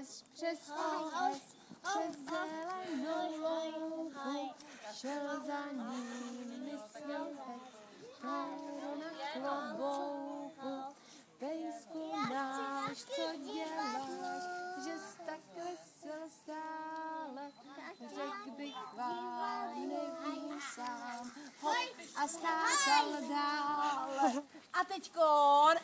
pes přes oves, přes zelenou louku, šel za ním myslivec, Káro na klobouku. Pejsku náš, co děláš, že jsi tak vesel stále, řekl bych vám, nevím sám, hoj a skákal dále. A teď kon.